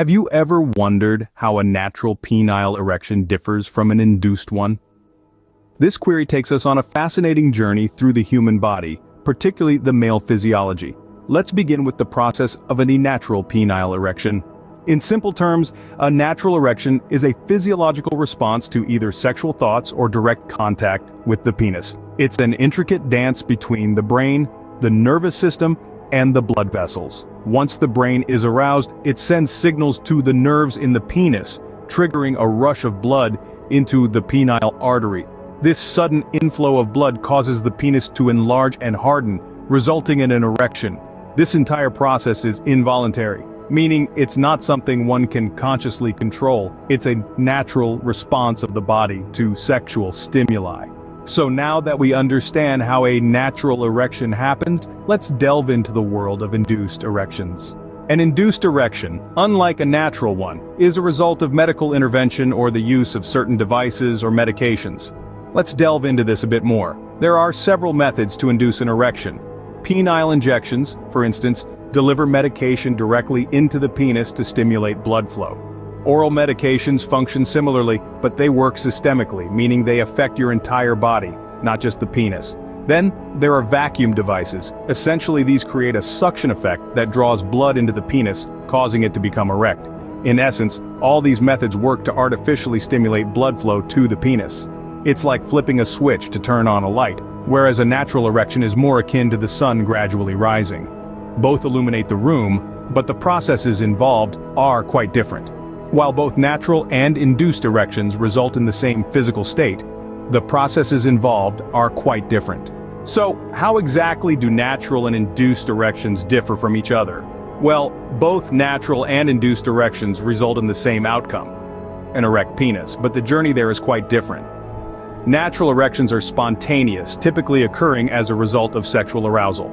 Have you ever wondered how a natural penile erection differs from an induced one? This query takes us on a fascinating journey through the human body, particularly the male physiology. Let's begin with the process of an natural penile erection. In simple terms, a natural erection is a physiological response to either sexual thoughts or direct contact with the penis. It's an intricate dance between the brain, the nervous system, and the blood vessels. Once the brain is aroused, it sends signals to the nerves in the penis, triggering a rush of blood into the penile artery. This sudden inflow of blood causes the penis to enlarge and harden, resulting in an erection. This entire process is involuntary, meaning it's not something one can consciously control, it's a natural response of the body to sexual stimuli. So now that we understand how a natural erection happens, let's delve into the world of induced erections. An induced erection, unlike a natural one, is a result of medical intervention or the use of certain devices or medications. Let's delve into this a bit more. There are several methods to induce an erection. Penile injections, for instance, deliver medication directly into the penis to stimulate blood flow. Oral medications function similarly, but they work systemically, meaning they affect your entire body, not just the penis. Then, there are vacuum devices. Essentially these create a suction effect that draws blood into the penis, causing it to become erect. In essence, all these methods work to artificially stimulate blood flow to the penis. It's like flipping a switch to turn on a light, whereas a natural erection is more akin to the sun gradually rising. Both illuminate the room, but the processes involved are quite different. While both natural and induced erections result in the same physical state, the processes involved are quite different. So, how exactly do natural and induced erections differ from each other? Well, both natural and induced erections result in the same outcome, an erect penis, but the journey there is quite different. Natural erections are spontaneous, typically occurring as a result of sexual arousal.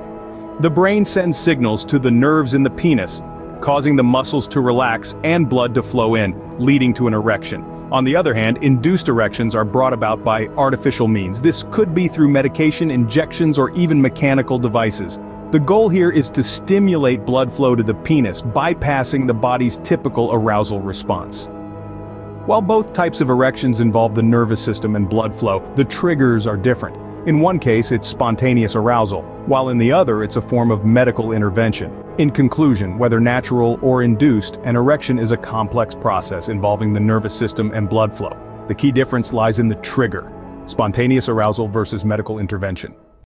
The brain sends signals to the nerves in the penis, causing the muscles to relax and blood to flow in, leading to an erection. On the other hand, induced erections are brought about by artificial means. This could be through medication, injections, or even mechanical devices. The goal here is to stimulate blood flow to the penis, bypassing the body's typical arousal response. While both types of erections involve the nervous system and blood flow, the triggers are different. In one case, it's spontaneous arousal, while in the other it's a form of medical intervention. In conclusion, whether natural or induced, an erection is a complex process involving the nervous system and blood flow. The key difference lies in the trigger, spontaneous arousal versus medical intervention.